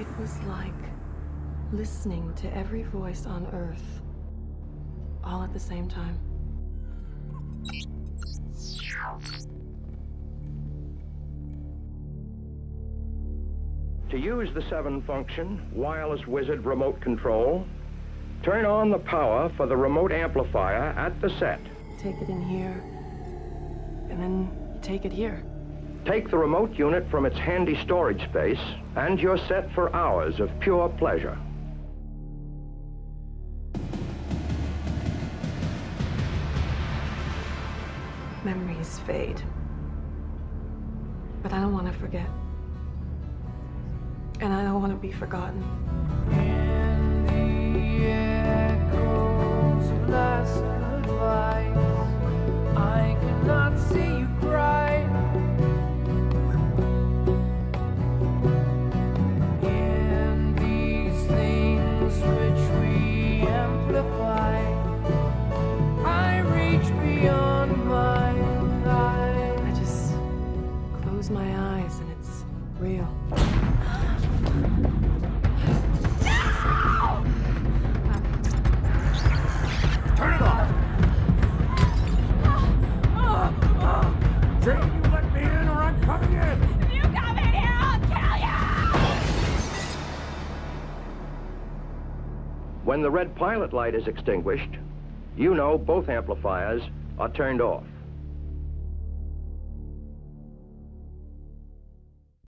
It was like listening to every voice on Earth, all at the same time. To use the 7 function wireless wizard remote control, turn on the power for the remote amplifier at the set. Take it in here, and then take it here. Take the remote unit from its handy storage space, and you're set for hours of pure pleasure. Memories fade. But I don't want to forget. And I don't want to be forgotten. Close my eyes and it's real. Turn it off! Jane, you let me in or I'm coming in! If you come in here, I'll kill you! When the red pilot light is extinguished, you know both amplifiers are turned off.